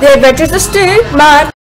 They are better to stay mad